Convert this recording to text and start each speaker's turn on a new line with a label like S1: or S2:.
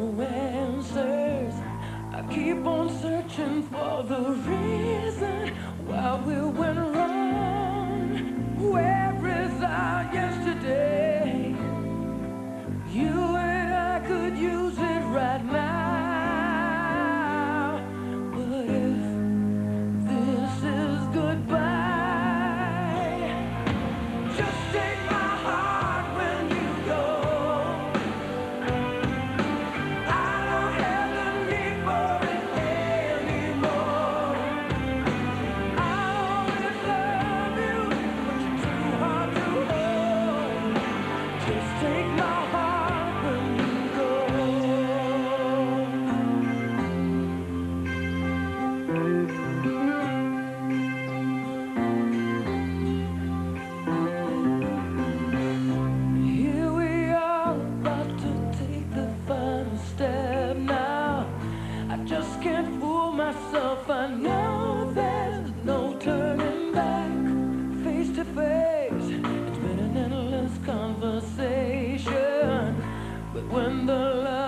S1: no answers. I keep on searching for the reason why we went wrong. To face. It's been an endless conversation. But when the